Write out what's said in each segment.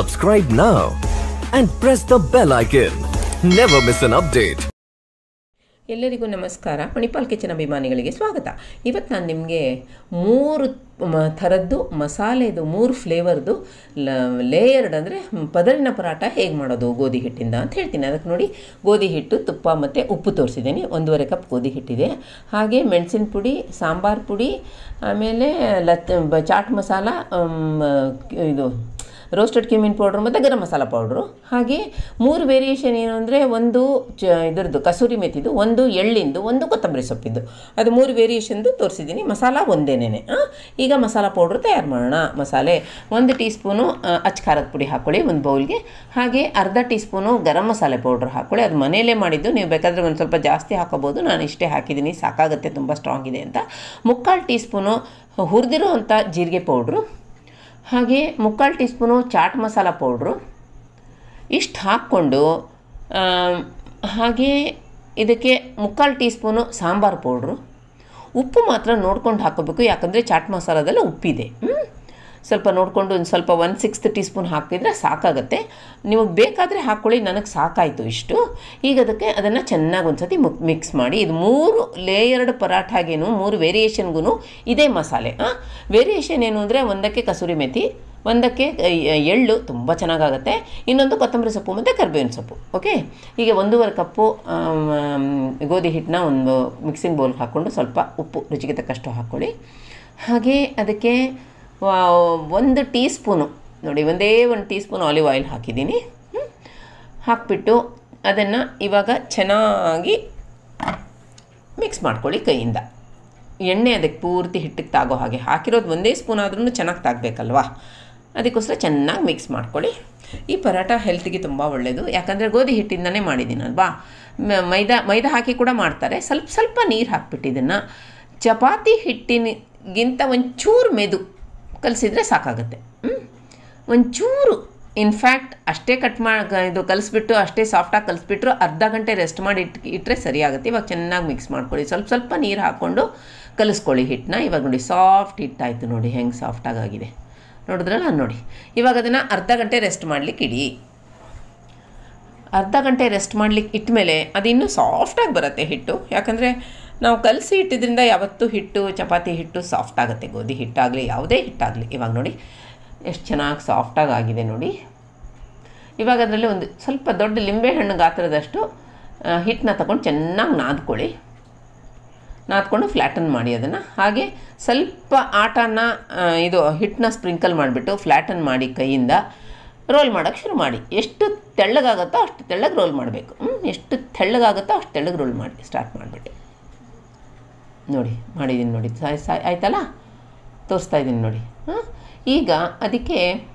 Subscribe now and press the bell icon. Never miss an update. ಎಲ್ಲರಿಗೂ ನಮಸ್ಕಾರ. Manipal kitchen ಅಭಿಮಾನಿಗಳಿಗೆ ಸ್ವಾಗತ. ಇವತ್ತು ನಾನು ನಿಮಗೆ ಮೂರು ಥರದ್ದು ಮಸಾಲೆದು, ಮೂರು ಫ್ಲೇವರ್ದು ಲೇಯರ್ಡ್ ಅಂದರೆ ಪದರಿನ ಪರಾಟ ಹೇಗೆ ಮಾಡೋದು, ಗೋಧಿ ಹಿಟ್ಟಿಂದ ಅಂತ ಹೇಳ್ತೀನಿ. ಅದಕ್ಕೆ ನೋಡಿ, ಗೋಧಿ ಹಿಟ್ಟು, ತುಪ್ಪ ಮತ್ತು ಉಪ್ಪು ತೋರಿಸಿದ್ದೀನಿ. ಒಂದೂವರೆ ಕಪ್ ಗೋಧಿ ಹಿಟ್ಟಿದೆ. ಹಾಗೆ ಮೆಣಸಿನ ಪುಡಿ, ಸಾಂಬಾರು ಪುಡಿ, ಆಮೇಲೆ ಲತ್ ಚಾಟ್ ಮಸಾಲ ಇದು ರೋಸ್ಟೆಡ್ ಕ್ಯೂಮಿನ್ ಪೌಡ್ರು ಮತ್ತು ಗರಂ ಮಸಾಲ ಪೌಡ್ರು. ಹಾಗೆ ಮೂರು ವೇರಿಯೇಷನ್ ಏನು ಅಂದರೆ ಒಂದು ಚ, ಇದರದ್ದು ಕಸೂರಿ ಮೆತ್ತಿದ್ದು ಒಂದು ಎಳ್ಳಿಂದು, ಒಂದು ಕೊತ್ತಂಬರಿ ಸೊಪ್ಪಿದ್ದು. ಅದು ಮೂರು ವೇರಿಯೇಷನ್ದು ತೋರಿಸಿದ್ದೀನಿ. ಮಸಾಲ ಒಂದೇನೇ ಈಗ ಮಸಾಲ ಪೌಡ್ರು ತಯಾರು ಮಾಡೋಣ. ಮಸಾಲೆ ಒಂದು ಟೀ ಸ್ಪೂನು ಪುಡಿ ಹಾಕ್ಕೊಳ್ಳಿ ಒಂದು ಬೌಲ್ಗೆ. ಹಾಗೆ ಅರ್ಧ tea spoon garam masala powder ಹಾಕ್ಕೊಳ್ಳಿ ಅದು ಮನೆಯಲ್ಲೇ ಮಾಡಿದ್ದು. ನೀವು ಬೇಕಾದರೆ ಒಂದು ಸ್ವಲ್ಪ ಜಾಸ್ತಿ ಹಾಕೋಬೋದು. ನಾನು ಇಷ್ಟೇ ಹಾಕಿದ್ದೀನಿ. ಸಾಕಾಗುತ್ತೆ. ತುಂಬ ಸ್ಟ್ರಾಂಗ್ ಇದೆ ಅಂತ. ಮುಕ್ಕಾಲು ಟೀ ಸ್ಪೂನು ಹುರಿದಿರೋ ಅಂಥ ಜೀರಿಗೆ ಪೌಡ್ರು. ಹಾಗೆ ಮುಕ್ಕಾಲು tea spoon chaat masala powder. ಇಷ್ಟು ಹಾಕ್ಕೊಂಡು ಹಾಗೇ ಇದಕ್ಕೆ ಮುಕ್ಕಾಲು ಟೀ ಸ್ಪೂನು ಸಾಂಬಾರು ಪೌಡ್ರು. ಉಪ್ಪು ಮಾತ್ರ ನೋಡ್ಕೊಂಡು ಹಾಕೋಬೇಕು ಯಾಕಂದರೆ ಚಾಟ್ ಮಸಾಲದಲ್ಲಿ ಉಪ್ಪಿದೆ. ಹ್ಮ್? ಸ್ವಲ್ಪ ನೋಡಿಕೊಂಡು ಒಂದು ಸ್ವಲ್ಪ ಒನ್ ಸಿಕ್ಸ್ತ್ ಟೀ ಸ್ಪೂನ್ ಹಾಕಿದರೆ ಸಾಕಾಗುತ್ತೆ. ನಿಮಗೆ ಬೇಕಾದರೆ ಹಾಕ್ಕೊಳ್ಳಿ ನನಗೆ ಸಾಕಾಯಿತು ಇಷ್ಟು. ಈಗ ಅದಕ್ಕೆ ಅದನ್ನು ಚೆನ್ನಾಗಿ ಒಂದು ಸತಿ ಮಿಕ್ಸ್ ಮಾಡಿ, ಇದು ಮೂರು ಲೇಯರ್ಡ್ ಪರಾಠಾಗೇನು, ಮೂರು ವೇರಿಯೇಷನ್ಗೂ ಇದೇ ಮಸಾಲೆ ವೇರಿಯೇಷನ್ ಏನು ಅಂದರೆ ಒಂದಕ್ಕೆ ಕಸೂರಿ ಮೆಥಿ, ಒಂದಕ್ಕೆ ಎಳ್ಳು, ತುಂಬ ಚೆನ್ನಾಗಾಗುತ್ತೆ. ಇನ್ನೊಂದು ಕೊತ್ತಂಬರಿ ಸೊಪ್ಪು ಮತ್ತು ಕರಿಬೇವಿನ ಸೊಪ್ಪು ಓಕೆ ಹೀಗೆ ಒಂದೂವರೆ ಕಪ್ಪು ಗೋಧಿ ಹಿಟ್ಟನ್ನ ಒಂದು ಮಿಕ್ಸಿಂಗ್ ಬೌಲ್ಗೆ ಹಾಕ್ಕೊಂಡು ಸ್ವಲ್ಪ ಉಪ್ಪು, ರುಚಿಗೆ ತಕ್ಕಷ್ಟು ಹಾಕ್ಕೊಳ್ಳಿ ಹಾಗೆ ಅದಕ್ಕೆ ಒಂದು ಟೀ ಸ್ಪೂನು ನೋಡಿ, ಒಂದೇ ಒಂದು ಟೀ ಸ್ಪೂನ್ ಆಲಿವ್ ಆಯಿಲ್ ಹಾಕಿದ್ದೀನಿ. ಹಾಕಿಬಿಟ್ಟು ಅದನ್ನು ಇವಾಗ ಚೆನ್ನಾಗಿ ಮಿಕ್ಸ್ ಮಾಡ್ಕೊಳ್ಳಿ ಕೈಯಿಂದ. ಎಣ್ಣೆ ಅದಕ್ಕೆ ಪೂರ್ತಿ ಹಿಟ್ಟಿಗೆ ತಾಗೋ ಹಾಗೆ ಹಾಕಿರೋದು ಒಂದೇ ಸ್ಪೂನ್ ಆದ್ರೂ ಚೆನ್ನಾಗಿ ತಾಗಬೇಕಲ್ವಾ? ಅದಕ್ಕೋಸ್ಕರ ಚೆನ್ನಾಗಿ ಮಿಕ್ಸ್ ಮಾಡ್ಕೊಳ್ಳಿ. ಈ ಪರಾಟ ಹೆಲ್ತಿಗೆ ತುಂಬ ಒಳ್ಳೆಯದು ಯಾಕಂದರೆ ಗೋಧಿ ಹಿಟ್ಟಿಂದನೇ ಮಾಡಿದ್ದೀನಲ್ವಾ ಮೈದಾ ಮೈದಾ ಹಾಕಿ ಕೂಡ ಮಾಡ್ತಾರೆ. ಸ್ವಲ್ಪ ಸ್ವಲ್ಪ ನೀರು ಹಾಕ್ಬಿಟ್ಟಿದ್ದನ್ನು ಚಪಾತಿ ಹಿಟ್ಟಿನಗಿಂತ ಒಂಚೂರು ಮೆದು ಕಲಿಸಿದ್ರೆ ಸಾಕಾಗುತ್ತೆ. ಹ್ಞೂ ಒಂಚೂರು ಇನ್ಫ್ಯಾಕ್ಟ್ ಅಷ್ಟೇ ಕಟ್ ಮಾಡಿ ಇದು ಕಲಿಸ್ಬಿಟ್ಟು, ಅಷ್ಟೇ ಸಾಫ್ಟಾಗಿ ಕಲಿಸ್ಬಿಟ್ರು ಅರ್ಧ ಗಂಟೆ ರೆಸ್ಟ್ ಮಾಡಿ ಇಟ್ ಇಟ್ಟರೆ ಸರಿಯಾಗುತ್ತೆ. ಇವಾಗ ಚೆನ್ನಾಗಿ ಮಿಕ್ಸ್ ಮಾಡ್ಕೊಳ್ಳಿ. ಸ್ವಲ್ಪ ಸ್ವಲ್ಪ ನೀರು ಹಾಕ್ಕೊಂಡು ಕಲಿಸ್ಕೊಳ್ಳಿ ಹಿಟ್ಟನ್ನ ಇವಾಗ ನೋಡಿ ಸಾಫ್ಟ್ ಹಿಟ್ಟಾಯಿತು ನೋಡಿ, ಹೆಂಗೆ ಆಗಿದೆ. ನೋಡಿದ್ರಲ್ಲ? ನೋಡಿ. ಇವಾಗ ಅದನ್ನು ಅರ್ಧ ಗಂಟೆ ರೆಸ್ಟ್ ಮಾಡ್ಲಿಕ್ಕೆ ಇಡಿ. ಅರ್ಧ ಗಂಟೆ ರೆಸ್ಟ್ ಮಾಡ್ಲಿಕ್ಕೆ ಇಟ್ಮೇಲೆ ಅದು ಇನ್ನೂ ಸಾಫ್ಟಾಗಿ ಬರುತ್ತೆ ಹಿಟ್ಟು. ಯಾಕಂದರೆ ನಾವು ಕಲಸಿ ಇಟ್ಟಿದ್ರಿಂದ ಯಾವತ್ತೂ ಹಿಟ್ಟು, ಚಪಾತಿ ಹಿಟ್ಟು ಸಾಫ್ಟ್ ಆಗುತ್ತೆ. ಗೋಧಿ ಹಿಟ್ಟಾಗಲಿ, ಯಾವುದೇ ಹಿಟ್ಟಾಗಲಿ. ಇವಾಗ ನೋಡಿ, ಎಷ್ಟು ಚೆನ್ನಾಗಿ ಸಾಫ್ಟಾಗಿ ಆಗಿದೆ ನೋಡಿ. ಇವಾಗ ಅದರಲ್ಲಿ ಒಂದು ಸ್ವಲ್ಪ ದೊಡ್ಡ ಲಿಂಬೆಹಣ್ಣು ಗಾತ್ರದಷ್ಟು ಹಿಟ್ಟನ್ನ ತಗೊಂಡು ಚೆನ್ನಾಗಿ ನಾದ್ಕೊಳ್ಳಿ. ನಾದ್ಕೊಂಡು ಫ್ಲ್ಯಾಟನ್ ಮಾಡಿ ಅದನ್ನು. ಹಾಗೆ ಸ್ವಲ್ಪ ಆಟನ ಇದು ಹಿಟ್ಟನ್ನ ಸ್ಪ್ರಿಂಕಲ್ ಮಾಡಿಬಿಟ್ಟು ಫ್ಲ್ಯಾಟನ್ ಮಾಡಿ ಕೈಯಿಂದ ರೋಲ್ ಮಾಡೋಕ್ಕೆ ಶುರು ಮಾಡಿ. ಎಷ್ಟು ತೆಳ್ಳಗಾಗುತ್ತೋ ಅಷ್ಟು ತೆಳ್ಳಗೆ ರೋಲ್ ಮಾಡಬೇಕು. ಎಷ್ಟು ತೆಳ್ಳಗಾಗುತ್ತೋ ಅಷ್ಟು ತೆಳ್ಳಗೆ ರೋಲ್ ಮಾಡಿ ಸ್ಟಾರ್ಟ್ ಮಾಡಿಬಿಟ್ಟು. ನೋಡಿ ಮಾಡಿದ್ದೀನಿ ನೋಡಿ. ಸಾಯ್ ಸಾಯ್ ಆಯ್ತಲ್ಲ? ತೋರಿಸ್ತಾ ಇದ್ದೀನಿ ನೋಡಿ. ಹಾಂ? ಈಗ ಅದಕ್ಕೆ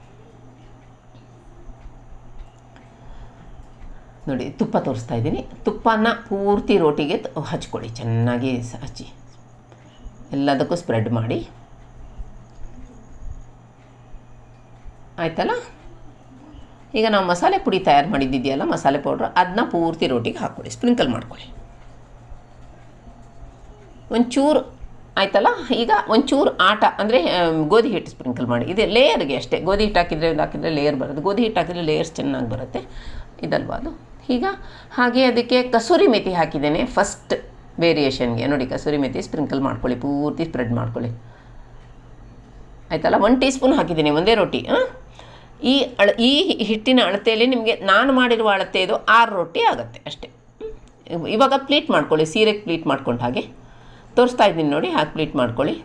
ನೋಡಿ, ತುಪ್ಪ ತೋರಿಸ್ತಾ ಇದ್ದೀನಿ ತುಪ್ಪನ ಪೂರ್ತಿ ರೋಟಿಗೆ ಹಚ್ಕೊಳ್ಳಿ. ಚೆನ್ನಾಗಿ ಹಚ್ಚಿ. ಎಲ್ಲದಕ್ಕೂ ಸ್ಪ್ರೆಡ್ ಮಾಡಿ. ಆಯ್ತಲ್ಲ? ಈಗ ನಾವು ಮಸಾಲೆ ಪುಡಿ ತಯಾರು ಮಾಡಿದ್ದಿದೆಯಲ್ಲ, ಮಸಾಲೆ ಪೌಡ್ರ್ ಅದನ್ನ ಪೂರ್ತಿ ರೋಟಿಗೆ ಹಾಕ್ಕೊಳ್ಳಿ. ಸ್ಪ್ರಿಂಕಲ್ ಮಾಡ್ಕೊಳ್ಳಿ. ಒಂಚೂರು ಆಯ್ತಲ್ಲ? ಈಗ ಒಂಚೂರು ಆಟ, ಅಂದರೆ ಗೋಧಿ ಹಿಟ್ಟು ಸ್ಪ್ರಿಂಕಲ್ ಮಾಡಿ. ಇದೆ ಲೇಯರ್ಗೆ ಅಷ್ಟೇ. ಗೋಧಿ ಹಿಟ್ಟು ಹಾಕಿದರೆ ಇದು ಹಾಕಿದರೆ ಲೇಯರ್ ಬರುತ್ತೆ. ಗೋಧಿ ಹಿಟ್ಟು ಹಾಕಿದರೆ ಲೇಯರ್ಸ್ ಚೆನ್ನಾಗಿ ಬರುತ್ತೆ. ಇದಲ್ವಾ ಅದು? ಈಗ ಹಾಗೆ ಅದಕ್ಕೆ ಕಸೂರಿ ಮೆಥಿ ಹಾಕಿದ್ದೇನೆ ಫಸ್ಟ್ ವೇರಿಯೇಷನ್ಗೆ ನೋಡಿ, ಕಸೂರಿ ಮೆಥಿ ಸ್ಪ್ರಿಂಕಲ್ ಮಾಡ್ಕೊಳ್ಳಿ, ಪೂರ್ತಿ ಸ್ಪ್ರೆಡ್ ಮಾಡ್ಕೊಳ್ಳಿ. ಆಯ್ತಲ್ಲ? ಒನ್ ಟೀ ಸ್ಪೂನ್ ಹಾಕಿದ್ದೀನಿ, ಒಂದೇ ರೊಟ್ಟಿ ಆ? ಈ ಅಳ, ಈ ಹಿಟ್ಟಿನ ಅಳತೆಯಲ್ಲಿ ನಿಮಗೆ ನಾನು ಮಾಡಿರುವ ಅಳತೆ ಇದು ಆರು ರೊಟ್ಟಿ ಆಗುತ್ತೆ ಅಷ್ಟೇ. ಇವಾಗ ಪ್ಲೀಟ್ ಮಾಡ್ಕೊಳ್ಳಿ, ಸೀರೆಗೆ ಪ್ಲೀಟ್ ಮಾಡ್ಕೊಂಡು ಹಾಗೆ. ತೋರಿಸ್ತಾ ಇದ್ದೀನಿ ನೋಡಿ, ಹಾಕಿ ಪ್ಲೀಟ್ ಮಾಡ್ಕೊಳ್ಳಿ.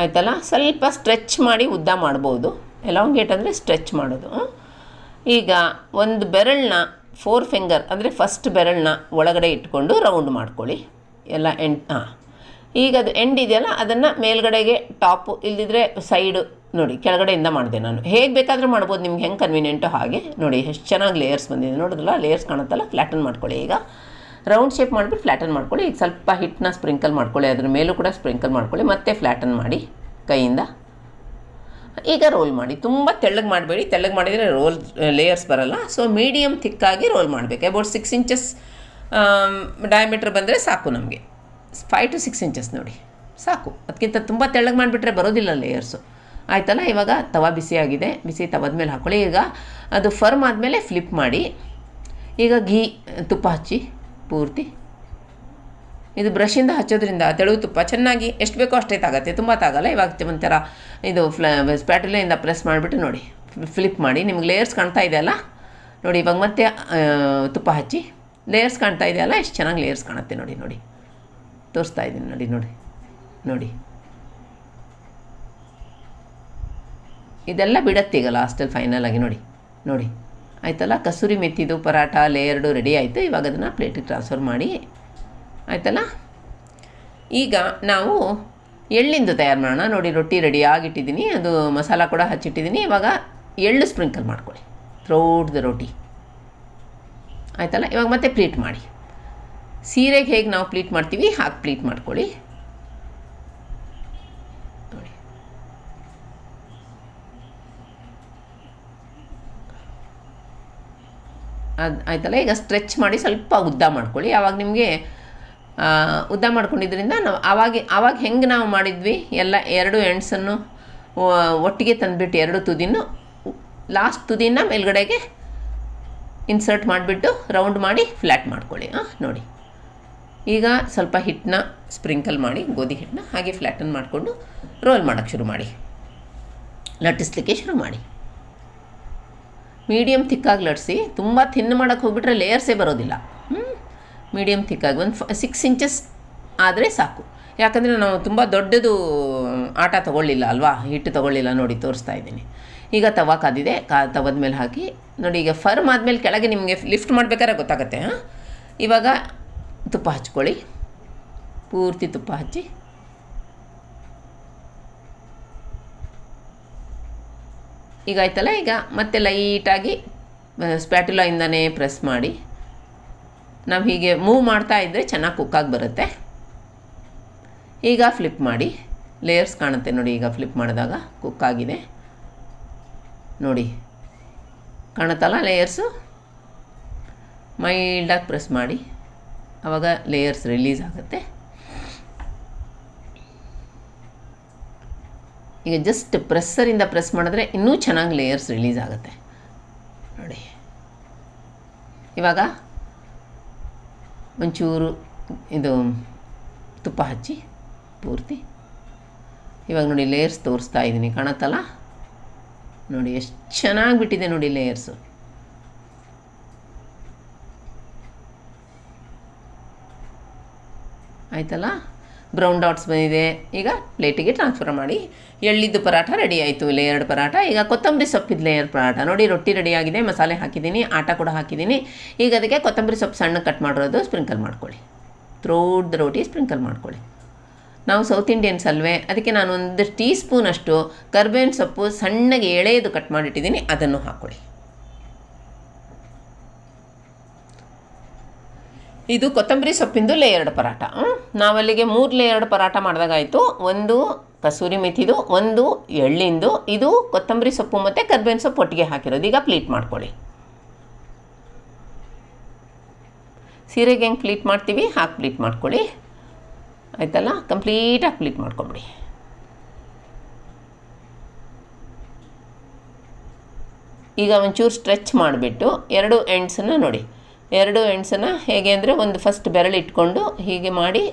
ಆಯ್ತಲ್ಲ? ಸ್ವಲ್ಪ ಸ್ಟ್ರೆಚ್ ಮಾಡಿ ಉದ್ದ ಮಾಡ್ಬೋದು. ಎಲಾಂಗೇಟ್ ಅಂದರೆ ಸ್ಟ್ರೆಚ್ ಮಾಡೋದು. ಈಗ ಒಂದು ಬೆರಳನ್ನ ಫೋರ್ ಫಿಂಗರ್, ಅಂದರೆ ಫಸ್ಟ್ ಬೆರಳನ್ನ ಒಳಗಡೆ ಇಟ್ಕೊಂಡು ರೌಂಡ್ ಮಾಡ್ಕೊಳ್ಳಿ. ಎಲ್ಲ ಎಂಡ್ ಹಾಂ ಈಗ ಅದು ಎಂಡ್ ಇದೆಯಲ್ಲ, ಅದನ್ನು ಮೇಲ್ಗಡೆಗೆ ಟಾಪು ಇಲ್ಲದಿದ್ದರೆ ಸೈಡು ನೋಡಿ, ಕೆಳಗಡೆಯಿಂದ ಮಾಡಿದೆ ನಾನು. ಹೇಗೆ ಬೇಕಾದರೂ ಮಾಡ್ಬೋದು, ನಿಮ್ಗೆ ಹೆಂಗೆ ಕನ್ವೀನಿಯೆಂಟು ಹಾಗೆ. ನೋಡಿ, ಎಷ್ಟು ಚೆನ್ನಾಗಿ ಲೇಯರ್ಸ್ ಬಂದಿದೆ. ನೋಡಿದ್ರಲ್ಲ ಲೇಯರ್ಸ್ ಕಾಣುತ್ತಲ್ಲ ಫ್ಲ್ಯಾಟನ್ ಮಾಡ್ಕೊಳ್ಳಿ ಈಗ. ರೌಂಡ್ ಶೇಪ್ ಮಾಡಿಬಿಟ್ಟು ಫ್ಲ್ಯಾಟನ್ ಮಾಡ್ಕೊಳ್ಳಿ. ಈಗ ಸ್ವಲ್ಪ ಹಿಟ್ಟನ್ನ ಸ್ಪ್ರಿಂಕಲ್ ಮಾಡ್ಕೊಳ್ಳಿ. ಅದ್ರ ಮೇಲೂ ಕೂಡ ಸ್ಪ್ರಿಂಕಲ್ ಮಾಡ್ಕೊಳ್ಳಿ. ಮತ್ತೆ ಫ್ಲ್ಯಾಟನ್ ಮಾಡಿ ಕೈಯಿಂದ. ಈಗ ರೋಲ್ ಮಾಡಿ. ತುಂಬ ತೆಳ್ಳಗೆ ಮಾಡಬೇಡಿ. ತೆಳ್ಳಗೆ ಮಾಡಿದರೆ ರೋಲ್ ಲೇಯರ್ಸ್ ಬರಲ್ಲ. ಸೊ ಮೀಡಿಯಮ್ ಥಿಕ್ಕಾಗಿ ರೋಲ್ ಮಾಡಬೇಕು. ಅಬೌಟ್ ಸಿಕ್ಸ್ ಇಂಚಸ್ ಡಯಾಮೀಟ್ರ್ ಬಂದರೆ ಸಾಕು ನಮಗೆ. ಫೈವ್ ಟು ಸಿಕ್ಸ್ ಇಂಚಸ್ ನೋಡಿ. ಸಾಕು. ಅದಕ್ಕಿಂತ ತುಂಬ ತೆಳ್ಳಗೆ ಮಾಡಿಬಿಟ್ರೆ ಬರೋದಿಲ್ಲ ಲೇಯರ್ಸು. ಆಯ್ತಲ್ಲ? ಇವಾಗ ತವ ಬಿಸಿಯಾಗಿದೆ ಬಿಸಿ ತವದ ಮೇಲೆ ಹಾಕ್ಕೊಳ್ಳಿ ಈಗ ಅದು ಫರ್ಮ್ ಆದಮೇಲೆ ಫ್ಲಿಪ್ ಮಾಡಿ. ಈಗ ಘೀ ತುಪ್ಪ ಹಚ್ಚಿ. ಪೂರ್ತಿ. ಇದು ಬ್ರಷಿಂದ ಹಚ್ಚೋದ್ರಿಂದ ತೆಳು ತುಪ್ಪ ಚೆನ್ನಾಗಿ ಎಷ್ಟು ಬೇಕೋ ಅಷ್ಟೇ ತಾಗತ್ತೆ, ತುಂಬ ತಾಗಲ್ಲ. ಇವಾಗ ಒಂಥರ ಇದು ಫ್ಲ ಪ್ರೆಸ್ ಮಾಡಿಬಿಟ್ಟು ನೋಡಿ, ಫ್ಲಿಪ್ ಮಾಡಿ. ನಿಮ್ಗೆ ಲೇಯರ್ಸ್ ಕಾಣ್ತಾ ಇದೆಯಲ್ಲ ನೋಡಿ, ಇವಾಗ ಮತ್ತೆ ತುಪ್ಪ ಹಚ್ಚಿ. ಲೇಯರ್ಸ್ ಕಾಣ್ತಾ ಇದೆಯಲ್ಲ ಎಷ್ಟು ಚೆನ್ನಾಗಿ ಲೇಯರ್ಸ್ ಕಾಣುತ್ತೆ ನೋಡಿ ನೋಡಿ. ತೋರಿಸ್ತಾ ಇದ್ದೀನಿ ನೋಡಿ ನೋಡಿ ನೋಡಿ. ಇದೆಲ್ಲ ಬಿಡತ್ತೀಗ ಲಾಸ್ಟಲ್ಲಿ ಫೈನಲ್ ಆಗಿ ನೋಡಿ ನೋಡಿ. ಆಯ್ತಲ್ಲ? ಕಸೂರಿ ಮೆತ್ತಿದು ಪರಾಟ ಎರಡು ರೆಡಿ ಆಯಿತು. ಇವಾಗ ಅದನ್ನು ಪ್ಲೇಟಿಗೆ ಟ್ರಾನ್ಸ್ಫರ್ ಮಾಡಿ. ಆಯ್ತಲ್ಲ? ಈಗ ನಾವು ಎಳ್ಳಿಂದು ತಯಾರು ಮಾಡೋಣ. ನೋಡಿ, ರೊಟ್ಟಿ ರೆಡಿ ಆಗಿಟ್ಟಿದ್ದೀನಿ. ಅದು ಮಸಾಲ ಕೂಡ ಹಚ್ಚಿಟ್ಟಿದ್ದೀನಿ. ಇವಾಗ ಎಳ್ಳು ಸ್ಪ್ರಿಂಕಲ್ ಮಾಡ್ಕೊಳ್ಳಿ. ಥ್ರೌಟ್ ದ ರೊಟ್ಟಿ ಆಯ್ತಲ್ಲ? ಇವಾಗ ಮತ್ತೆ ಪ್ಲೀಟ್ ಮಾಡಿ. ಸೀರೆಗೆ ಹೇಗೆ ನಾವು ಪ್ಲೀಟ್ ಮಾಡ್ತೀವಿ, ಹಾಗೆ ಪ್ಲೀಟ್ ಮಾಡ್ಕೊಳ್ಳಿ. ಅದು ಆಯ್ತಲ್ಲ? ಈಗ ಸ್ಟ್ರೆಚ್ ಮಾಡಿ ಸ್ವಲ್ಪ ಉದ್ದ ಮಾಡ್ಕೊಳ್ಳಿ. ಆವಾಗ ನಿಮಗೆ ಉದ್ದ ಮಾಡ್ಕೊಂಡಿದ್ರಿಂದ ನಾವು ಆವಾಗ ಆವಾಗ ಹೆಂಗೆ ನಾವು ಮಾಡಿದ್ವಿ? ಎಲ್ಲ ಎರಡು ಎಂಡ್ಸನ್ನು ಒಟ್ಟಿಗೆ ತಂದುಬಿಟ್ಟು ಎರಡು ತುದಿನೂ ಲಾಸ್ಟ್ ತುದಿನ ಮೇಲ್ಗಡೆಗೆ ಇನ್ಸರ್ಟ್ ಮಾಡಿಬಿಟ್ಟು ರೌಂಡ್ ಮಾಡಿ ಫ್ಲ್ಯಾಟ್ ಮಾಡ್ಕೊಳ್ಳಿ. ಹಾಂ ನೋಡಿ. ಈಗ ಸ್ವಲ್ಪ ಹಿಟ್ಟನ್ನ ಸ್ಪ್ರಿಂಕಲ್ ಮಾಡಿ, ಗೋಧಿ ಹಿಟ್ಟನ್ನ ಹಾಗೆ ಫ್ಲ್ಯಾಟನ್ನು ಮಾಡಿಕೊಂಡು ರೋಲ್ ಮಾಡೋಕ್ಕೆ ಶುರು ಮಾಡಿ. ಲಟ್ಟಿಸ್ಲಿಕ್ಕೆ ಶುರು ಮಾಡಿ. ಮೀಡಿಯಮ್ ಥಿಕ್ಕಾಗಿ ಲಟ್ಸಿ ತುಂಬ ಥಿನ್ ಮಾಡೋಕ್ಕೆ ಹೋಗ್ಬಿಟ್ರೆ ಲೇಯರ್ಸೇ ಬರೋದಿಲ್ಲ. ಹ್ಞೂ ಮೀಡಿಯಮ್ ಥಿಕ್ಕಾಗಿ ಒಂದು ಸಿಕ್ಸ್ ಇಂಚಸ್ ಆದರೆ ಸಾಕು. ಯಾಕಂದರೆ ನಾವು ತುಂಬ ದೊಡ್ಡದು ಆಟ ತೊಗೊಳ್ಳಿಲ್ಲ ಅಲ್ವಾ? ಹಿಟ್ಟು ತೊಗೊಳ್ಳಿಲ್ಲ ನೋಡಿ, ತೋರಿಸ್ತಾ ಇದ್ದೀನಿ. ಈಗ ತವ ಕಾದಿದೆ, ಕಾ, ತವದ ಮೇಲೆ ಹಾಕಿ. ನೋಡಿ, ಈಗ ಫರ್ಮ್ ಆದಮೇಲೆ ಕೆಳಗೆ ನಿಮಗೆ ಲಿಫ್ಟ್ ಮಾಡಬೇಕಾದ್ರೆ ಗೊತ್ತಾಗುತ್ತೆ, ಹಾಂ? ಇವಾಗ ತುಪ್ಪ ಹಚ್ಕೊಳ್ಳಿ. ಪೂರ್ತಿ ತುಪ್ಪ ಹಚ್ಚಿ. ಈಗ ಆಯ್ತಲ್ಲ ಈಗ ಮತ್ತೆ ಲೈಟಾಗಿ ಸ್ಪ್ಯಾಟುಲಾಯಿಂದನೇ ಪ್ರೆಸ್ ಮಾಡಿ. ನಾವು ಹೀಗೆ ಮೂವ್ ಮಾಡ್ತಾ ಇದ್ದರೆ ಚೆನ್ನಾಗಿ ಕುಕ್ಕಾಗಿ ಬರುತ್ತೆ. ಈಗ ಫ್ಲಿಪ್ ಮಾಡಿ. ಲೇಯರ್ಸ್ ಕಾಣುತ್ತೆ ನೋಡಿ ಈಗ ಫ್ಲಿಪ್ ಮಾಡಿದಾಗ ಕುಕ್ಕಾಗಿದೆ ನೋಡಿ, ಕಾಣುತ್ತಲ್ಲ ಲೇಯರ್ಸು ಮೈಲ್ಡಾಗಿ ಪ್ರೆಸ್ ಮಾಡಿ. ಆವಾಗ ಲೇಯರ್ಸ್ ರಿಲೀಸ್ ಆಗುತ್ತೆ. ಈಗ ಜಸ್ಟ್ ಪ್ರೆಸ್ಸರಿಂದ ಪ್ರೆಸ್ ಮಾಡಿದ್ರೆ ಇನ್ನೂ ಚೆನ್ನಾಗಿ ಲೇಯರ್ಸ್ ರಿಲೀಸ್ ಆಗುತ್ತೆ. ನೋಡಿ. ಇವಾಗ ಒಂಚೂರು ಇದು ತುಪ್ಪ ಹಚ್ಚಿ ಪೂರ್ತಿ. ಇವಾಗ ನೋಡಿ ಲೇಯರ್ಸ್ ತೋರಿಸ್ತಾ ಇದ್ದೀನಿ. ಕಾಣತ್ತಲ್ಲ? ನೋಡಿ ಎಷ್ಟು ಚೆನ್ನಾಗಿ ಬಿಟ್ಟಿದೆ ನೋಡಿ ಲೇಯರ್ಸು ಆಯ್ತಲ್ಲ? ಬ್ರೌನ್ ಡಾಟ್ಸ್ ಬಂದಿದೆ. ಈಗ ಪ್ಲೇಟಿಗೆ ಟ್ರಾನ್ಸ್ಫರ್ ಮಾಡಿ. ಎಳ್ಳಿದ್ದು ಪರಾಠ ರೆಡಿ ಆಯಿತು. ಲೇಯರ್ಡ್ ಪರಾಠ. ಈಗ ಕೊತ್ತಂಬರಿ ಸೊಪ್ಪಿದ ಲೇಯರ್ ಪರಾಠ. ನೋಡಿ, ರೊಟ್ಟಿ ರೆಡಿ ಆಗಿದೆ. ಮಸಾಲೆ ಹಾಕಿದ್ದೀನಿ. ಆಟ ಕೂಡ ಹಾಕಿದ್ದೀನಿ. ಈಗ ಅದಕ್ಕೆ ಕೊತ್ತಂಬರಿ ಸೊಪ್ಪು ಸಣ್ಣ ಕಟ್ ಮಾಡಿರೋದು ಸ್ಪ್ರಿಂಕಲ್ ಮಾಡ್ಕೊಳ್ಳಿ. ತ್ರೋಡ್ ದ ರೋಟಿ ಸ್ಪ್ರಿಂಕಲ್ ಮಾಡ್ಕೊಳ್ಳಿ. ನಾವು ಸೌತ್ ಇಂಡಿಯನ್ಸ್ ಅಲ್ವೇ, ಅದಕ್ಕೆ ನಾನು ಒಂದು ಟೀ ಸ್ಪೂನಷ್ಟು ಕರ್ಬೇವಿನ ಸೊಪ್ಪು ಸಣ್ಣಗೆ ಎಳೆಯದು ಕಟ್ ಮಾಡಿಟ್ಟಿದ್ದೀನಿ. ಅದನ್ನು ಹಾಕ್ಕೊಳ್ಳಿ ಇದು ಕೊತ್ತಂಬರಿ ಸೊಪ್ಪಿಂದು ಲೇಯರ್ಡ್ ಪರಾಟ? ನಾವಲ್ಲಿಗೆ ಮೂರು ಲೇಯರ್ಡ್ ಪರಾಟ ಮಾಡಿದಾಗಾಯಿತು. ಒಂದು ಕಸೂರಿ ಮೆಥಿದು, ಒಂದು ಎಳ್ಳಿಂದು. ಇದು ಕೊತ್ತಂಬರಿ ಸೊಪ್ಪು ಮತ್ತು ಕರ್ಬೇವಿನ ಸೊಪ್ಪು ಒಟ್ಟಿಗೆ ಹಾಕಿರೋದು. ಈಗ ಪ್ಲೀಟ್ ಮಾಡ್ಕೊಳ್ಳಿ. ಸೀರೆಗೆ ಹೆಂಗೆ ಪ್ಲೀಟ್ ಮಾಡ್ತೀವಿ? ಹಾಕಿ ಪ್ಲೀಟ್ ಮಾಡ್ಕೊಳ್ಳಿ. ಆಯ್ತಲ್ಲ? ಕಂಪ್ಲೀಟಾಗಿ ಪ್ಲೀಟ್ ಮಾಡ್ಕೊಂಬಿಡಿ. ಈಗ ಒಂಚೂರು ಸ್ಟ್ರೆಚ್ ಮಾಡಿಬಿಟ್ಟು ಎರಡು ಎಂಡ್ಸನ್ನು ನೋಡಿ. ಎರಡು ಎಂಡ್ಸನ್ನು ಹೇಗೆ ಅಂದರೆ ಒಂದು ಫಸ್ಟ್ ಬೆರಳು ಇಟ್ಕೊಂಡು ಹೀಗೆ ಮಾಡಿ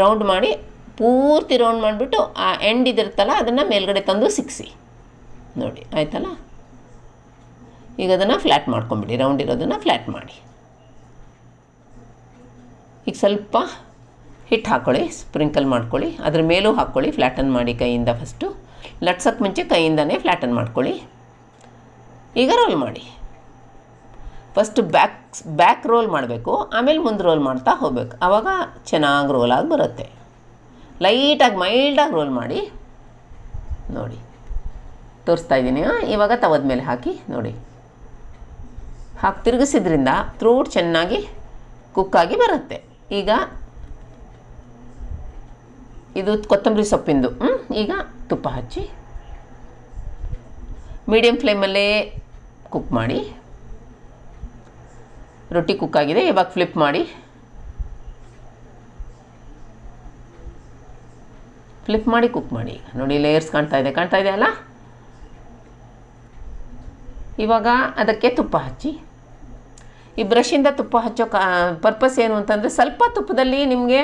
ರೌಂಡ್ ಮಾಡಿ, ಪೂರ್ತಿ ರೌಂಡ್ ಮಾಡಿಬಿಟ್ಟು ಆ ಎಂಡ್ ಇದಿರುತ್ತಲ್ಲ, ಅದನ್ನು ಮೇಲ್ಗಡೆ ತಂದು ಸಿಕ್ಸಿ. ನೋಡಿ, ಆಯ್ತಲ್ಲ? ಈಗ ಅದನ್ನು ಫ್ಲ್ಯಾಟ್ ಮಾಡ್ಕೊಂಬಿಡಿ ರೌಂಡ್ ಇರೋದನ್ನು ಫ್ಲ್ಯಾಟ್ ಮಾಡಿ. ಈಗ ಸ್ವಲ್ಪ ಹಿಟ್ಟು ಹಾಕ್ಕೊಳ್ಳಿ ಸ್ಪ್ರಿಂಕಲ್ ಮಾಡ್ಕೊಳ್ಳಿ, ಅದ್ರ ಮೇಲೂ ಹಾಕ್ಕೊಳ್ಳಿ ಫ್ಲ್ಯಾಟನ್ ಮಾಡಿ ಕೈಯಿಂದ ಫಸ್ಟು ಲಟ್ಸೋಕ್ಕೆ ಮುಂಚೆ ಕೈಯಿಂದನೇ ಫ್ಲ್ಯಾಟನ್ ಮಾಡ್ಕೊಳ್ಳಿ. ಈಗ ರೋಲ್ ಮಾಡಿ. ಫಸ್ಟ್ ಬ್ಯಾಕ್ ಬ್ಯಾಕ್ ರೋಲ್ ಮಾಡಬೇಕು, ಆಮೇಲೆ ಮುಂದೆ ರೋಲ್ ಮಾಡ್ತಾ ಹೋಗ್ಬೇಕು. ಆವಾಗ ಚೆನ್ನಾಗಿ ರೋಲ್ ಆಗಿ ಬರುತ್ತೆ. ಲೈಟಾಗಿ ಮೈಲ್ಡಾಗಿ ರೋಲ್ ಮಾಡಿ, ನೋಡಿ. ತೋರಿಸ್ತಾ ಇದ್ದೀನಿ ಇವಾಗ ತವದ ಮೇಲೆ ಹಾಕಿ, ನೋಡಿ. ಹಾಕಿ ತಿರುಗಿಸಿದ್ರಿಂದ ತ್ರೂಟ್ ಚೆನ್ನಾಗಿ ಕುಕ್ಕಾಗಿ ಬರುತ್ತೆ. ಈಗ ಇದು ಕೊತ್ತಂಬರಿ ಸೊಪ್ಪಿಂದು? ಈಗ ತುಪ್ಪ ಹಚ್ಚಿ ಮೀಡಿಯಮ್ ಫ್ಲೇಮಲ್ಲೇ ಕುಕ್ ಮಾಡಿ. ರೊಟ್ಟಿ ಕುಕ್ ಆಗಿದೆ. ಇವಾಗ ಫ್ಲಿಪ್ ಮಾಡಿ. ಫ್ಲಿಪ್ ಮಾಡಿ ಕುಕ್ ಮಾಡಿ. ನೋಡಿ ಲೇಯರ್ಸ್ ಕಾಣ್ತಾ ಇದೆ. ಕಾಣ್ತಾ ಇದೆ ಅಲ್ಲ? ಇವಾಗ ಅದಕ್ಕೆ ತುಪ್ಪ ಹಚ್ಚಿ. ಈ ಬ್ರಷಿಂದ ತುಪ್ಪ ಹಚ್ಚೋ ಪರ್ಪಸ್ ಏನು ಅಂತಂದರೆ ಸ್ವಲ್ಪ ತುಪ್ಪದಲ್ಲಿ ನಿಮಗೆ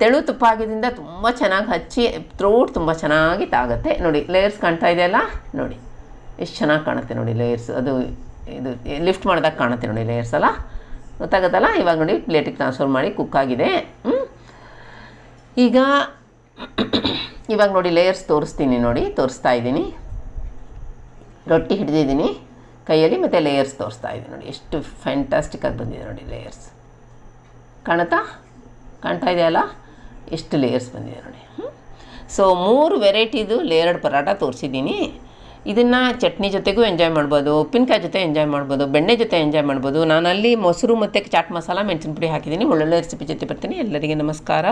ತೆಳು ತುಪ್ಪ ಆಗಿದ್ದರಿಂದ ತುಂಬ ಚೆನ್ನಾಗಿ ಹಚ್ಚಿ ಥ್ರೋಟ್ ತುಂಬ ಚೆನ್ನಾಗಿ ತಾಗುತ್ತೆ. ನೋಡಿ ಲೇಯರ್ಸ್ ಕಾಣ್ತಾ ಇದೆಯಲ್ಲ ನೋಡಿ, ಎಷ್ಟು ಚೆನ್ನಾಗಿ ಕಾಣುತ್ತೆ ನೋಡಿ ಲೇಯರ್ಸ್ ಅದು ಇದು ಲಿಫ್ಟ್ ಮಾಡಿದಾಗ ಕಾಣುತ್ತೆ ನೋಡಿ ಲೇಯರ್ಸ್ ಅಲ್ಲ ಗೊತ್ತಾಗುತ್ತಲ್ಲ? ಇವಾಗ ನೋಡಿ ಪ್ಲೇಟಿಗೆ ಟ್ರಾನ್ಸ್ಫರ್ ಮಾಡಿ ಕುಕ್ ಆಗಿದೆ. ಈಗ ಇವಾಗ ನೋಡಿ ಲೇಯರ್ಸ್ ತೋರಿಸ್ತೀನಿ ನೋಡಿ, ತೋರಿಸ್ತಾ ಇದ್ದೀನಿ. ರೊಟ್ಟಿ ಹಿಡಿದಿದ್ದೀನಿ ಕೈಯಲ್ಲಿ ಮತ್ತು ಲೇಯರ್ಸ್ ತೋರಿಸ್ತಾ ಇದ್ದೀನಿ ನೋಡಿ. ಎಷ್ಟು ಫ್ಯಾಂಟಾಸ್ಟಿಕ್ಕಾಗಿ ಬಂದಿದೆ ನೋಡಿ ಲೇಯರ್ಸ್ ಕಾಣುತ್ತಾ? ಕಾಣ್ತಾ ಇದೆಯಲ್ಲ ಎಷ್ಟು ಲೇಯರ್ಸ್ ಬಂದಿದೆ ನೋಡಿ. ಸೊ ಮೂರು ವೆರೈಟಿದು ಲೇಯರ್ಡ್ ಪರಾಟ ತೋರಿಸಿದ್ದೀನಿ. ಇದನ್ನು ಚಟ್ನಿ ಜೊತೆಗೂ ಎಂಜಾಯ್ ಮಾಡ್ಬೋದು, ಉಪ್ಪಿನಕಾಯಿ ಜೊತೆ ಎಂಜಾಯ್ ಮಾಡ್ಬೋದು, ಬೆಣ್ಣೆ ಜೊತೆ ಎಂಜಾಯ್ ಮಾಡ್ಬೋದು. ನಾನಲ್ಲಿ ಮೊಸರು ಮತ್ತು ಚಾಟ್ ಮಸಾಲ ಮೆಣಸಿನ ಪುಡಿ ಹಾಕಿದ್ದೀನಿ. ಒಳ್ಳೊಳ್ಳೆ ರೆಸಿಪಿ ಜೊತೆ ಬರ್ತೀನಿ. ಎಲ್ಲರಿಗೆ ನಮಸ್ಕಾರ.